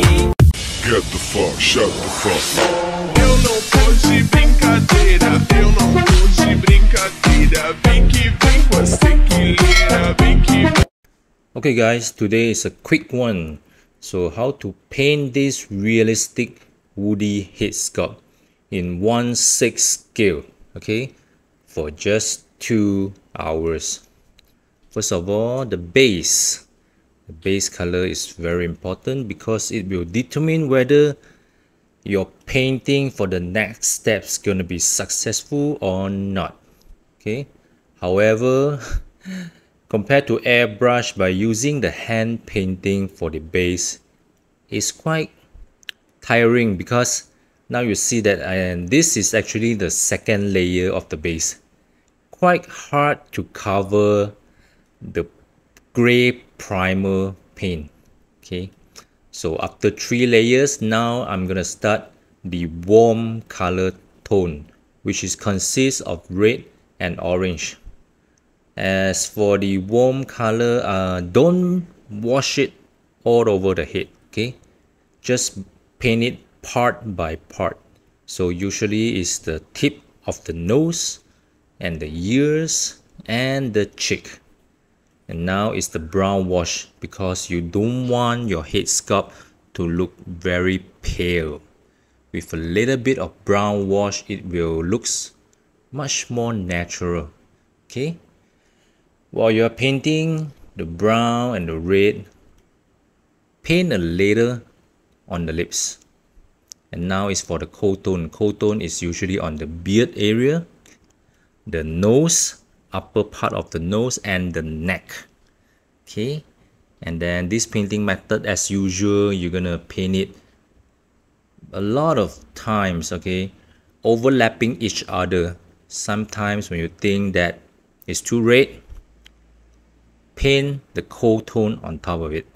shut the fuck up. Eu não tô de brincadeira, eu não tô de brincadeira. Vem que vem, você que lira, vem que vem. Okay guys, today is a quick one. So how to paint this realistic woody head sculpt in 1-6 scale, okay, for just 2 hours. First of all, the base. The base color is very important because it will determine whether your painting for the next steps gonna be successful or not. Okay. However, compared to airbrush by using the hand painting for the base it's quite tiring because now you see that and this is actually the second layer of the base quite hard to cover the gray primer paint. Okay. So after three layers now i'm gonna start the warm color tone which is consists of red and orange. As for the warm color uh, don't wash it all over the head okay? Just paint it part by part. So usually it's the tip of the nose and the ears and the cheek and now is the brown wash because you don't want your head sculpt to look very pale. With a little bit of brown wash it will looks much more natural. Okay? While you're painting the brown and the red paint a little on the lips. And now is for the cold tone. Cold tone is usually on the beard area the nose upper part of the nose and the neck. Okay? And then this painting method as usual you're gonna paint it a lot of times okay? Overlapping each other. Sometimes when you think that it's too red paint the cold tone on top of it.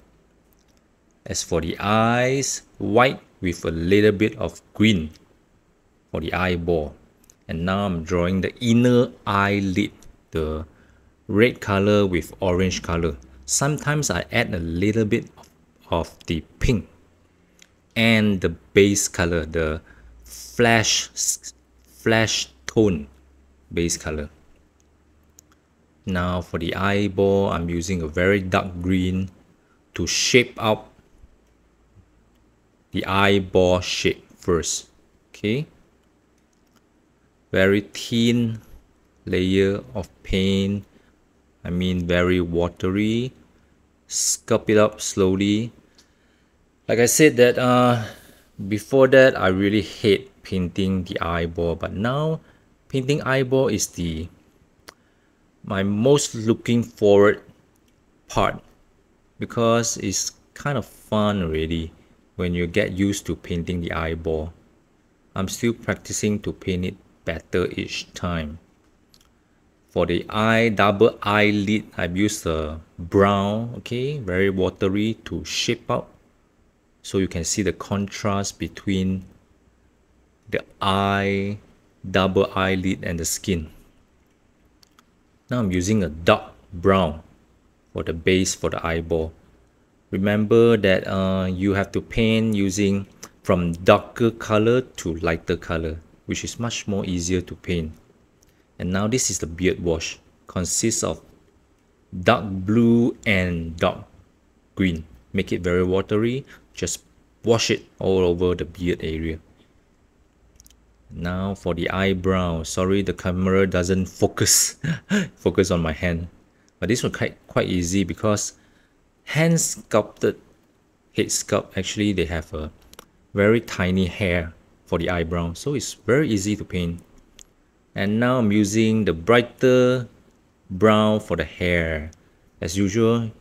As for the eyes white with a little bit of green for the eyeball. And now I'm drawing the inner eyelid the red color with orange color sometimes I add a little bit of, of the pink and the base color the flash flash tone base color now for the eyeball I'm using a very dark green to shape out the eyeball shape first okay? Very thin layer of paint I mean very watery sculpt it up slowly like I said that uh, before that I really hate painting the eyeball but now painting eyeball is the my most looking forward part because it's kind of fun already when you get used to painting the eyeball. I'm still practicing to paint it better each time. For the eye, double eyelid, I've used a brown, okay, very watery to shape out. So you can see the contrast between the eye, double eyelid and the skin. Now I'm using a dark brown for the base for the eyeball remember that uh, you have to paint using from darker color to lighter color which is much more easier to paint and now this is the beard wash. Consists of dark blue and dark green. Make it very watery. Just wash it all over the beard area. Now for the eyebrow. Sorry the camera doesn't focus focus on my hand. But this one quite quite easy because hand sculpted head sculpt actually they have a very tiny hair for the eyebrow. So it's very easy to paint and now I'm using the brighter brown for the hair. As usual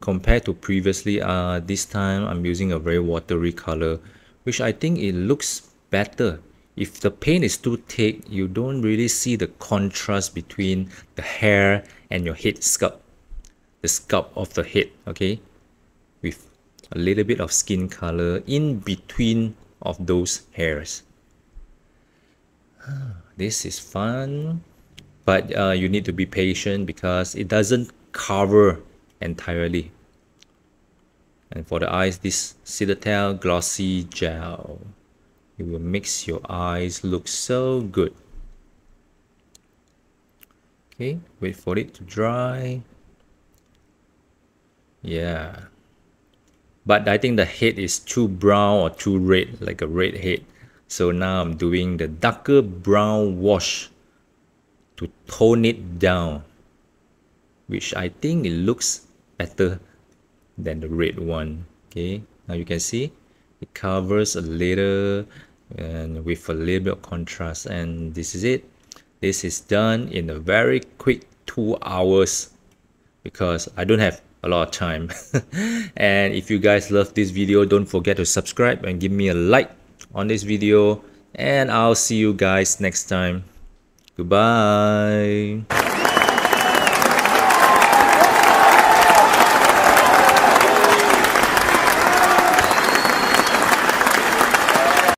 compared to previously uh, this time I'm using a very watery color which I think it looks better. If the paint is too thick you don't really see the contrast between the hair and your head sculpt the scalp of the head okay? With a little bit of skin color in between of those hairs this is fun but uh, you need to be patient because it doesn't cover entirely. And for the eyes this Citadel glossy gel it will makes your eyes look so good. Okay wait for it to dry. Yeah. But I think the head is too brown or too red like a red head so now I'm doing the darker brown wash to tone it down which I think it looks better than the red one. Okay now you can see it covers a little and with a little bit of contrast. And this is it. This is done in a very quick two hours because I don't have a lot of time. And if you guys love this video don't forget to subscribe and give me a like on this video and I'll see you guys next time. Goodbye